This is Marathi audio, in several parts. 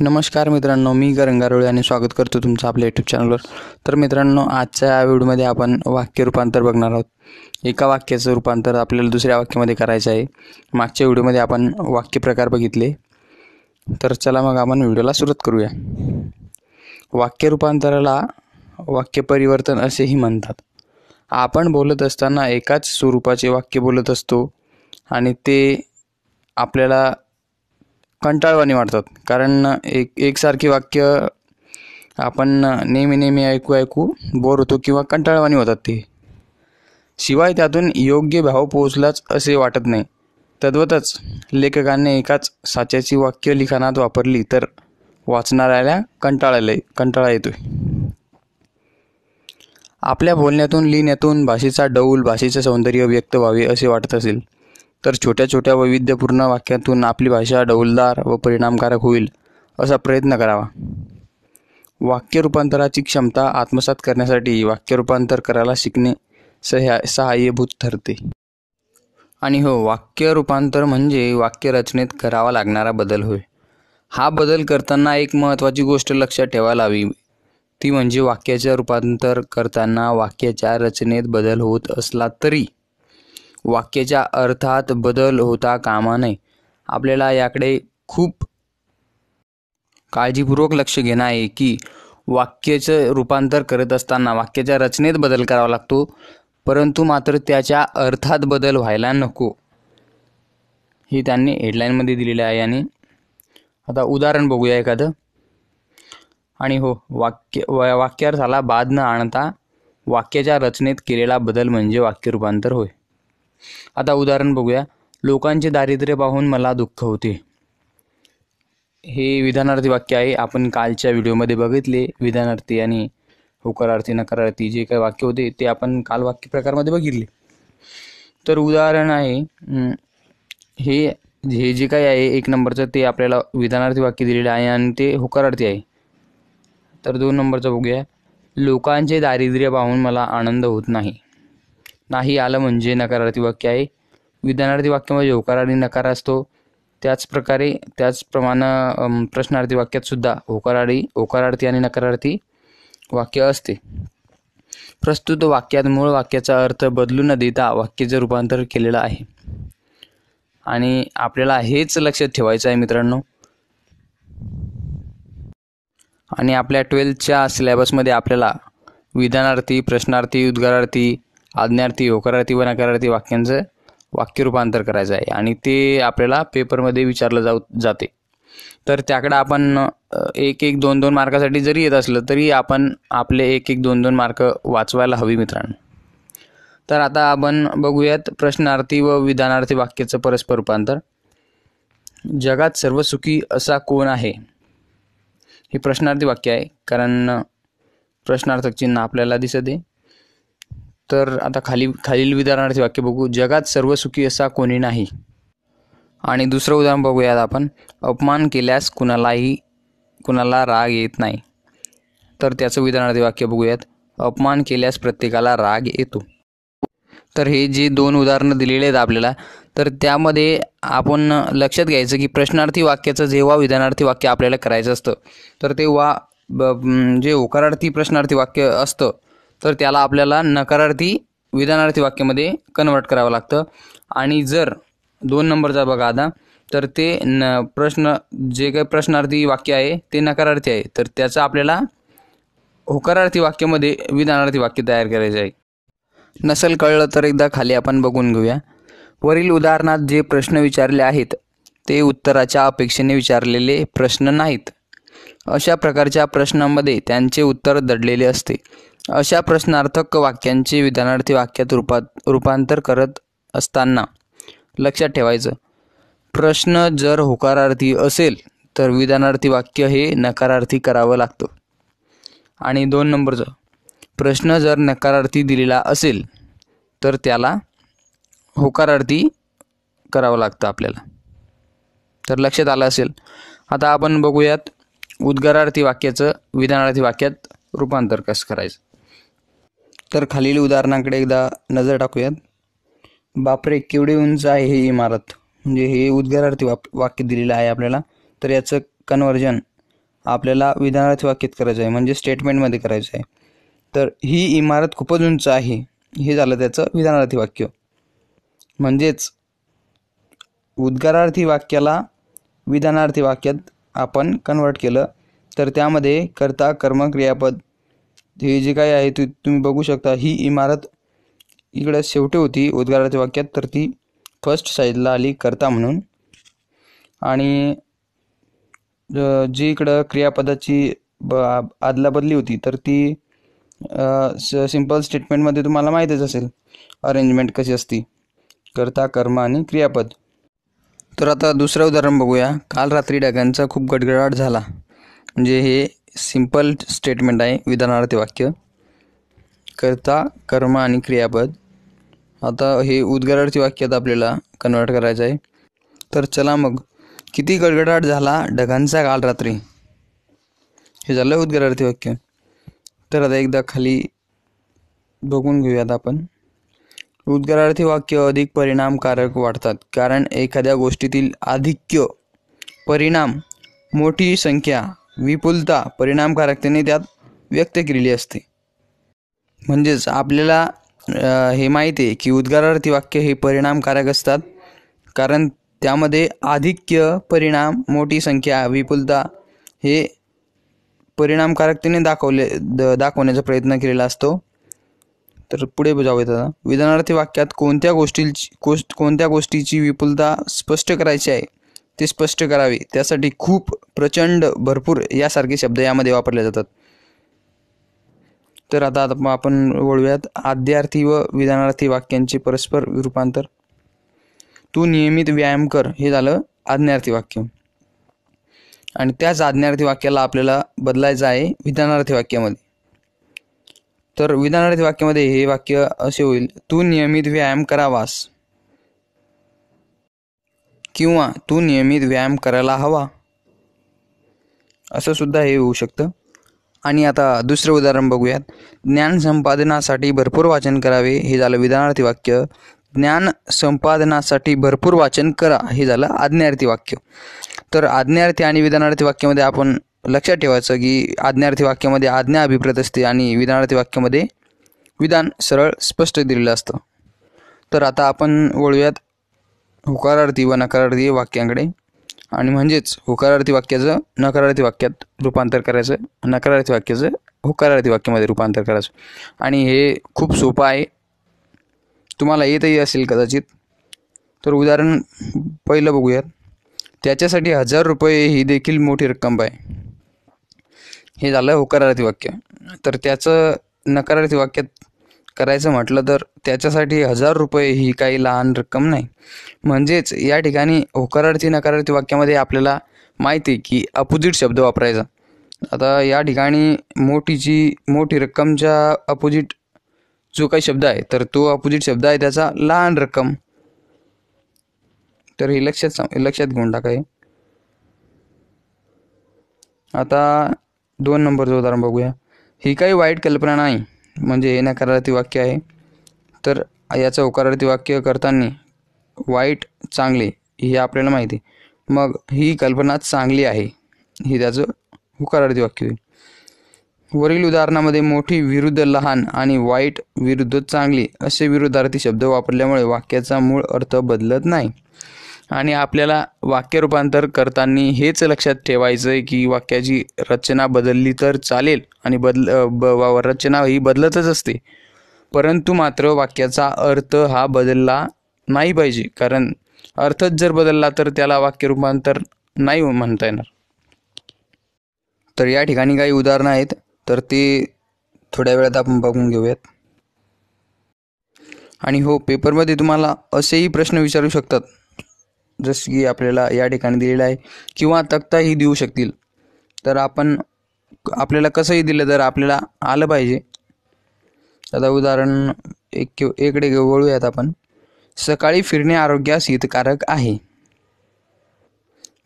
नमस्कार मित्रांनो मी गरंगारोळी आणि स्वागत करतो तुमचं आपल्या यूट्यूब चॅनलवर तर मित्रांनो आजच्या या व्हिडिओमध्ये आपण वाक्य रूपांतर बघणार आहोत. एका वाक्याचं रूपांतर आपल्याला दुसऱ्या वाक्यामध्ये करायचं आहे. मागच्या व्हिडिओमध्ये आपण वाक्य प्रकार बघितले. तर चला मग आपण व्हिडिओला सुरुवात करूया. वाक्य रूपांतराला वाक्य परिवर्तन असेही म्हणतात. आपण बोलत असताना एकाच स्वरूपाचे वाक्य बोलत असतो आणि ते आपल्याला कंटाळवाणी वाटतात कारण एक एकसारखी वाक्य आपण नेहमी नेहमी ऐकू ऐकू बोर होतो किंवा कंटाळवाणी होतात ते. शिवाय त्यातून योग्य भाव पोहोचलाच असे वाटत नाही. तद्वतच लेखकाने एकाच साच्याची वाक्य लिखाणात वापरली तर वाचणाऱ्याला कंटाळायला कंटाळा येतोय. आपल्या बोलण्यातून लिहिण्यातून भाषेचा डौल भाषेचे सौंदर्य व्यक्त व्हावे असे वाटत असेल. तर छोट्या छोट्या वैविध्यपूर्ण वाक्यातून आपली भाषा डौलदार व परिणामकारक होईल असा प्रयत्न करावा. वाक्य रूपांतराची क्षमता आत्मसात करण्यासाठी वाक्य रूपांतर करायला शिकणे सह्या सहाय्यभूत ठरते. आणि हो वाक्य रूपांतर म्हणजे वाक्यरचनेत करावा लागणारा बदल होय. हा बदल करताना एक महत्त्वाची गोष्ट लक्षात ठेवायला हवी. ती म्हणजे वाक्याचे रूपांतर करताना वाक्याच्या रचनेत बदल होत असला तरी वाक्याच्या अर्थात बदल होता कामा नये आपल्याला याकडे खूप काळजीपूर्वक लक्ष घेणं आहे की वाक्याचं रूपांतर करत असताना वाक्याच्या रचनेत बदल करावा लागतो परंतु मात्र त्याच्या अर्थात बदल व्हायला नको. हे त्यांनी हेडलाईनमध्ये दिलेलं आहे आणि आता उदाहरण बघूया एखादं. आणि हो वाक्य वाक्यार्थाला बाद न आणता वाक्याच्या रचनेत केलेला बदल म्हणजे वाक्य रूपांतर होय. आता उदाहरण बघूया. लोकांचे दारिद्र्य पाहून मला दुःख होते. हे विधानार्थी वाक्य आहे. आपण कालच्या व्हिडिओमध्ये बघितले. विधानार्थी आणि होकारार्थी नकारार्थी जे काही वाक्य होते ते आपण काल वाक्य प्रकारमध्ये बघितले. तर उदाहरण आहे हे हे जे काही आहे एक नंबरचं ते आपल्याला विधानार्थी वाक्य दिलेलं आहे आणि ते होकारार्थी आहे. तर दोन नंबरचं बघूया. लोकांचे दारिद्र्य पाहून मला आनंद होत नाही. नाही आलं म्हणजे नकारार्थी वाक्य आहे. विधानार्थी वाक्यामध्ये म्हणजे होकार आणि नकार असतो. त्याचप्रकारे त्याचप्रमाणे प्रश्नार्थी वाक्यात सुद्धा होकारार्थी होकारार्थी आणि नकारार्थी वाक्य असते. प्रस्तुत वाक्यात मूळ वाक्याचा अर्थ बदलू न देता वाक्याचं रूपांतर केलेलं आहे. आणि आपल्याला हेच लक्षात ठेवायचं आहे मित्रांनो. आणि आपल्या ट्वेल्थच्या सिलेबसमध्ये आपल्याला विधानार्थी प्रश्नार्थी उद्गारार्थी आज्ञार्थी होकारार्थी व नकारार्थी वाक्यांचं वाक्यरूपांतर करायचं आहे. आणि ते आपल्याला पेपरमध्ये विचारलं जाऊ जाते. तर त्याकडं आपण एक एक दोन दोन मार्कासाठी जरी येत असलं तरी आपण आपले एक एक दोन दोन मार्क वाचवायला हवी मित्रांनो. तर आता आपण बघूयात प्रश्नार्थी व विधानार्थी वाक्याचं परस्पर रूपांतर. जगात सर्व सुखी असा कोण आहे? हे प्रश्नार्थी वाक्य आहे कारण प्रश्नार्थक चिन्ह आपल्याला दिसत आहे. तर आता खाली खालील विधानार्थी वाक्य बघू. जगात सर्व सुखी असा कोणी नाही. आणि दुसरं उदाहरण बघूयात आपण. अपमान केल्यास कुणालाही कुणाला राग येत नाही. तर त्याचं विधानार्थी वाक्य बघूयात. अपमान केल्यास प्रत्येकाला राग येतो. तर हे जे दोन उदाहरणं दिलेले आहेत आपल्याला तर त्यामध्ये आपण लक्षात घ्यायचं की प्रश्नार्थी वाक्याचं जेव्हा विधानार्थी वाक्य आपल्याला करायचं असतं तर तेव्हा जे होकारार्थी प्रश्नार्थी वाक्य असतं तर त्याला आपल्याला नकारार्थी विधानार्थी वाक्यामध्ये कन्वर्ट करावं लागतं. आणि जर दोन नंबरचा बघा आता तर ते न प्रश्न जे काही प्रश्नार्थी वाक्य आहे ते नकारार्थी आहे. तर त्याचं आपल्याला होकारार्थी वाक्यामध्ये विधानार्थी वाक्य तयार करायचं आहे. नसेल कळलं तर एकदा खाली आपण बघून घेऊया. वरील उदाहरणात जे प्रश्न विचारले आहेत ते उत्तराच्या अपेक्षेने विचारलेले प्रश्न नाहीत. अशा प्रकारच्या प्रश्नांमध्ये त्यांचे उत्तर दडलेले असते. अशा प्रश्नार्थक वाक्यांचे विधानार्थी वाक्यात रूपात रूपांतर करत असताना लक्षात ठेवायचं. प्रश्न जर होकारार्थी असेल तर विधानार्थी वाक्य हे नकारार्थी करावं लागतं. आणि दोन नंबरचं. प्रश्न जर नकारार्थी दिलेला असेल तर त्याला होकारार्थी करावं लागतं आपल्याला. तर लक्षात आलं असेल. आता आपण बघूयात उद्गारार्थी वाक्याचं विधानार्थी वाक्यात रूपांतर कसं करायचं. तर खालील उदाहरणाकडे एकदा नजर टाकूयात. बापरे केवढी उंच आहे ही इमारत. म्हणजे हे उद्गारार्थी वाप वाक्य दिलेलं आहे आपल्याला. तर याचं कन्वर्जन आपल्याला विधानार्थी वाक्यात करायचं आहे म्हणजे स्टेटमेंटमध्ये करायचं आहे. तर ही इमारत खूपच उंच आहे. हे झालं त्याचं विधानार्थी वाक्य. म्हणजेच उद्गारार्थी वाक्याला विधानार्थी वाक्यात आपण कन्वर्ट केलं तर त्यामध्ये कर्ता कर्म क्रियापद हे जे काही आहे ते तुम्ही बघू शकता. ही इमारत इकडं शेवटी होती उद्गाराच्या वाक्यात. तर ती फर्स्ट साईडला आली करता म्हणून. आणि जी इकडं क्रियापदाची ब आदला बदली होती तर ती सिंपल स्टेटमेंटमध्ये तुम्हाला माहीतच असेल अरेंजमेंट कशी असती. करता कर्म आणि क्रियापद. तर आता दुसरं उदाहरण बघूया. काल रात्री ढगांचा खूप गडगडाट झाला. म्हणजे हे सिंपल स्टेटमेंट आहे विधानार्थी वाक्य. कर्ता कर्म आणि क्रियापद. आता हे उद्गारार्थी वाक्यात आपल्याला कन्वर्ट करायचं आहे. तर चला मग किती गडगडाट झाला ढगांचा काल रात्री हे झालं उद्गारार्थी वाक्य. तर आता एकदा खाली बघून घेऊयात आपण. उद्गारार्थी वाक्य अधिक परिणामकारक वाढतात कारण एखाद्या गोष्टीतील आधिक्य परिणाम मोठी संख्या विपुलता परिणामकारकतेने त्यात व्यक्त केलेली असते. म्हणजेच आपल्याला हे माहिती आहे की उद्गारार्थी वाक्य हे परिणामकारक असतात. कारण त्यामध्ये आधिक्य परिणाम मोठी संख्या विपुलता हे परिणामकारकतेने दाखवले द दाखवण्याचा प्रयत्न केलेला असतो. तर पुढे जाऊयात आता. विधानार्थी वाक्यात कोणत्या गोष्टीची कोष कोणत्या गोष्टीची विपुलता स्पष्ट करायची आहे? ते स्पष्ट करावे. त्यासाठी खूप प्रचंड भरपूर यासारखे शब्द यामध्ये वापरले जातात. तर आता आपण वळूयात. आद्यार्थी व विधानार्थी वाक्यांचे परस्पर रूपांतर. तू नियमित व्यायाम कर. हे झालं आज्ञार्थी वाक्य. आणि त्याच आज्ञार्थी वाक्याला आपल्याला बदलायचं आहे विधानार्थी वाक्यामध्ये. तर विधानार्थी वाक्यामध्ये हे वाक्य असे होईल. तू नियमित व्यायाम करावास. किंवा तू नियमित व्यायाम करायला हवा. असं सुद्धा हे होऊ शकतं. आणि आता दुसरं उदाहरण बघूयात. ज्ञान संपादनासाठी भरपूर वाचन करावे हे झालं विधानार्थी वाक्य. ज्ञान संपादनासाठी भरपूर वाचन करा हे झालं आज्ञार्थी वाक्य. तर आज्ञार्थी आणि विधानार्थी वाक्यामध्ये आपण लक्षात ठेवायचं की आज्ञार्थी वाक्यामध्ये आज्ञा अभिप्रेत असते आणि विधानार्थी वाक्यामध्ये विधान सरळ स्पष्ट दिलेलं असतं. तर आता आपण वळूयात होकारार्थी व नकारार्थी वाक्यांकडे. आणि म्हणजेच होकारार्थी वाक्याचं नकारार्थी वाक्यात रूपांतर करायचं नकारार्थी वाक्याचं होकारार्थी वाक्यामध्ये रूपांतर करायचं. आणि हे खूप सोपं आहे. तुम्हाला येतही असेल कदाचित. तर उदाहरण पहिलं बघूयात. त्याच्यासाठी हजार रुपये ही देखील मोठी रक्कम आहे. हे झालं होकारार्थी वाक्य. तर त्याचं नकारार्थी वाक्यात करायचं म्हटलं तर त्याच्यासाठी हजार रुपये ही काही लहान रक्कम नाही. म्हणजेच या ठिकाणी होकारार्थी नकारार्थी वाक्यामध्ये आपल्याला माहिती आहे की अपोजिट शब्द वापरायचा. आता या ठिकाणी मोठीची मोठी रक्कमच्या अपोजिट जो काही शब्द आहे तर तो अपोजिट शब्द आहे त्याचा लहान रक्कम. तर हे लक्षात लक्षात घेऊन टाकाय आता दोन नंबरचं उदाहरण बघूया. ही काही वाईट कल्पना नाही. म्हणजे हे नकारार्थी वाक्य आहे. तर याचं होकारार्थी वाक्य करताना वाईट चांगले हे आपल्याला माहिती मग ही कल्पना चांगली आहे. हे त्याचं होकारार्थी वाक्य होईल वरील उदाहरणामध्ये मोठी विरुद्ध लहान आणि वाईट विरुद्ध चांगली असे विरुद्धार्थी शब्द वापरल्यामुळे वाक्याचा मूळ अर्थ बदलत नाही. आणि आपल्याला वाक्य रूपांतर करताना हेच लक्षात ठेवायचं आहे की वाक्याची रचना बदलली तर चालेल आणि बदल ब रचना ही बदलतच असते. परंतु मात्र वाक्याचा अर्थ हा बदलला नाही पाहिजे कारण अर्थच जर बदलला तर त्याला वाक्य रूपांतर नाही हो, म्हणता येणार. तर या ठिकाणी काही उदाहरणं आहेत तर ते थोड्या वेळात आपण बघून घेऊयात. आणि हो पेपरमध्ये तुम्हाला असेही प्रश्न विचारू शकतात. जसं की आपल्याला या ठिकाणी दिलेलं आहे. किंवा तक्ताही देऊ शकतील. तर आपण आपल्याला कसंही दिलं तर आपल्याला आलं पाहिजे. आता उदाहरण एक इकडे वळूयात आपण. सकाळी फिरणे आरोग्यास हितकारक आहे.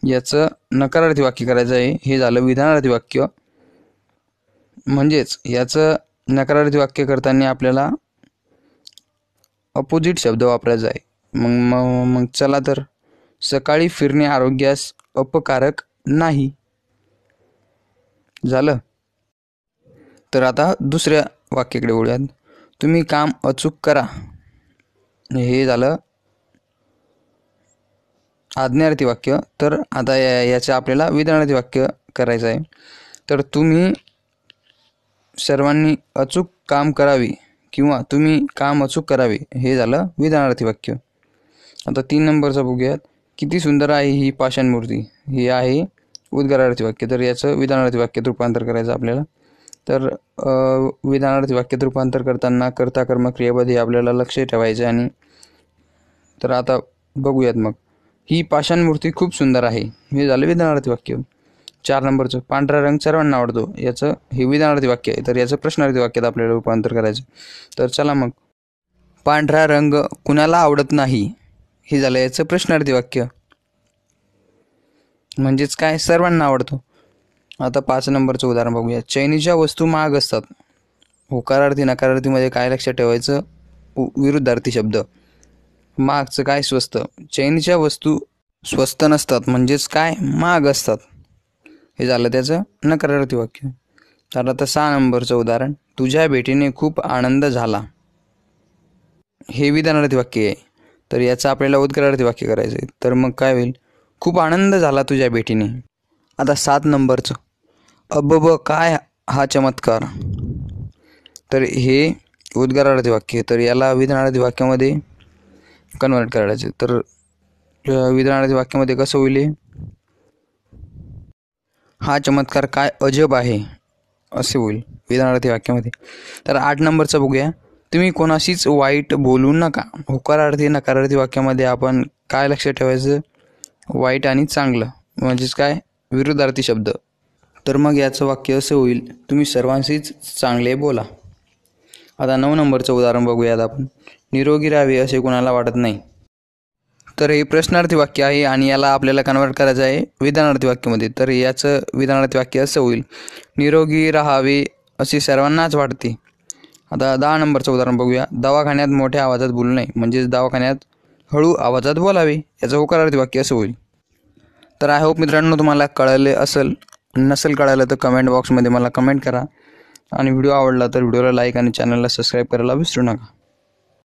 याचं नकारार्थी वाक्य करायचं आहे. हे झालं विधानार्थी वाक्य. म्हणजेच याचं नकारार्थी वाक्य करताना आपल्याला अपोजिट शब्द वापरायचा आहे. मग मग मग चला तर. सकाळी फिरणे आरोग्यास अपकारक नाही. झालं. तर आता दुसऱ्या वाक्याकडे वळूयात. तुम्ही काम अचूक करा. हे झालं. आज्ञार्थी वाक्य. तर आता या याचं आपल्याला विधानार्थी वाक्य करायचं आहे. तर तुम्ही सर्वांनी अचूक काम करावे किंवा तुम्ही काम अचूक करावे. हे झालं विधानार्थी वाक्य. आता तीन नंबरचा बघूयात. किती सुंदर आहे ही पाषाण मूर्ती. ही आहे उद्गारार्थी वाक्य. तर याचं विधानार्थी वाक्यात रूपांतर करायचं आपल्याला. तर विधानार्थी वाक्यात रूपांतर करताना कर्ता कर्म क्रियापद हे आपल्याला लक्ष ठेवायचे आणि तर आता बघूयात मग. ही पाषाण मूर्ती खूप सुंदर आहे. हे झालं विधानार्थी वाक्य. चार नंबरचं. पांढरा रंग सर्वांना आवडतो. याचं हे विधानार्थी वाक्य आहे. तर याचं प्रश्नार्थी वाक्यात आपल्याला रूपांतर करायचं. तर चला मग. पांढरा रंग कुणाला आवडत नाही? हे झालं याचं प्रश्नार्थी वाक्य. म्हणजेच काय? सर्वांना आवडतो. आता पाच नंबरचं उदाहरण बघूया. चैनीच्या वस्तू महाग असतात. होकारार्थी नकारार्थीमध्ये काय लक्षात ठेवायचं? विरुद्धार्थी शब्द. महागचं काय स्वस्त? चैनीच्या वस्तू स्वस्त नसतात. म्हणजेच काय? महाग असतात. हे झालं त्याचं नकारार्थी वाक्य. तर आता सहा नंबरचं उदाहरण. तुझ्या भेटीने खूप आनंद झाला. हे विधानार्थी वाक्य आहे. तर याचा आपल्याला उद्गारार्थी वाक्य करायचं आहे. तर मग काय होईल? खूप आनंद झाला तुझ्या भेटीने. आता सात नंबरचं. अबब काय हा चमत्कार? तर हे उद्गारार्थी वाक्य तर याला विधानार्थी वाक्यामध्ये कन्वर्ट करायचं तर विधानार्थी वाक्यामध्ये कसं होईल हा चमत्कार काय अजब आहे? असे होईल विधानार्थी वाक्यामध्ये. तर आठ नंबरचं बघूया. तुम्ही कोणाशीच वाईट बोलू नका. होकारार्थी नकारार्थी वाक्यामध्ये आपण काय लक्षात ठेवायचं? वाईट आणि चांगलं म्हणजेच काय? विरुद्धार्थी शब्द. तर मग याचं वाक्य असं होईल तुम्ही सर्वांशीच चांगले बोला. आता नऊ नंबरचं उदाहरण बघूयात आपण. निरोगी राहावे असे कोणाला वाटत नाही? तर हे प्रश्नार्थी वाक्य आहे आणि याला आपल्याला कन्वर्ट करायचं आहे विधानार्थी वाक्यामध्ये. तर याचं विधानार्थी वाक्य असं होईल. निरोगी राहावे असे सर्वांनाच वाटते. आता दहा नंबरचं उदाहरण बघूया. दवाखान्यात मोठ्या आवाजात बोलू नये. म्हणजेच दवाखान्यात हळू आवाजात बोलावे. याचं होकारार्थी वाक्य असं होईल. तर आय होप मित्रांनो तुम्हाला कळले असेल. नसेल कळालं तर कमेंट बॉक्समध्ये मला कमेंट करा. आणि व्हिडिओ आवडला तर व्हिडिओला लाईक आणि चॅनलला सबस्क्राईब करायला विसरू नका.